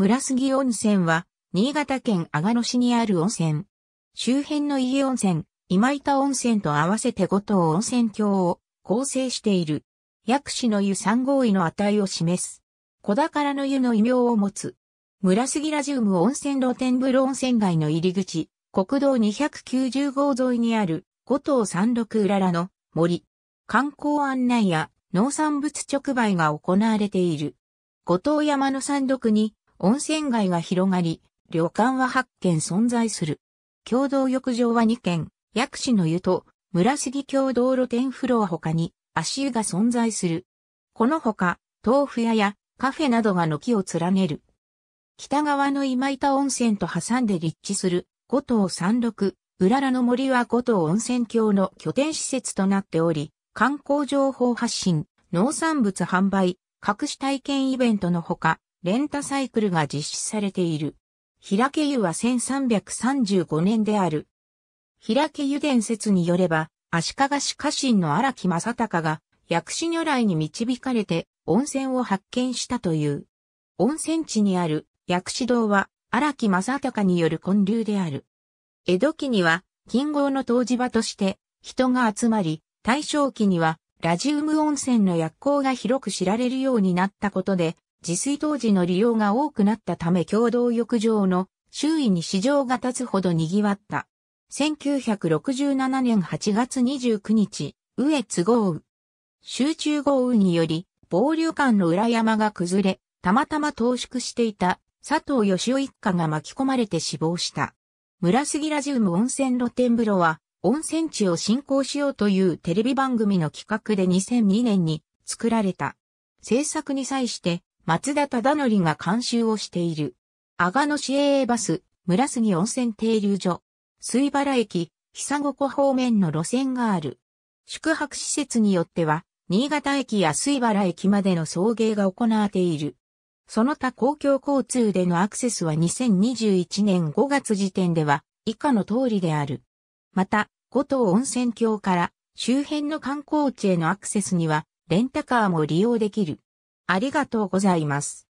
村杉温泉は、新潟県阿賀野市にある温泉。周辺の家温泉、今板温泉と合わせて五島温泉郷を構成している。薬師の湯三合位の値を示す。小宝の湯の異名を持つ。村杉ラジウム温泉露天風呂温泉街の入り口、国道290号沿いにある五島三六浦らの森。観光案内や農産物直売が行われている。五島山の山麓に温泉街が広がり、旅館は8軒存在する。共同浴場は2軒、薬師の湯と村杉共同露天風呂は他に足湯が存在する。この他、豆腐屋やカフェなどが軒を連ねる。北側の今板温泉と挟んで立地する五島三六、浦ららの森は五島温泉郷の拠点施設となっており、観光情報発信、農産物販売、隠し体験イベントのほか、レンタサイクルが実施されている。平家湯は1335年である。平家湯伝説によれば、足利市家臣の荒木正隆が薬師如来に導かれて温泉を発見したという。温泉地にある薬師堂は荒木正隆による建立である。江戸期には金剛の湯治場として人が集まり、大正期にはラジウム温泉の薬効が広く知られるようになったことで、自炊当時の利用が多くなったため共同浴場の周囲に市場が立つほど賑わった。1967年8月29日、上津豪雨。集中豪雨により、防流間の裏山が崩れ、たまたま投縮していた佐藤義夫一家が巻き込まれて死亡した。村杉ラジウム温泉露天風呂は、温泉地を振興しようというテレビ番組の企画で2002年に作られた。制作に際して松田忠則が監修をしている。阿賀野市営バス、村杉温泉停留所。水原駅、久子湖方面の路線がある。宿泊施設によっては、新潟駅や水原駅までの送迎が行われている。その他公共交通でのアクセスは2021年5月時点では以下の通りである。また、五島温泉郷から周辺の観光地へのアクセスにはレンタカーも利用できる。ありがとうございます。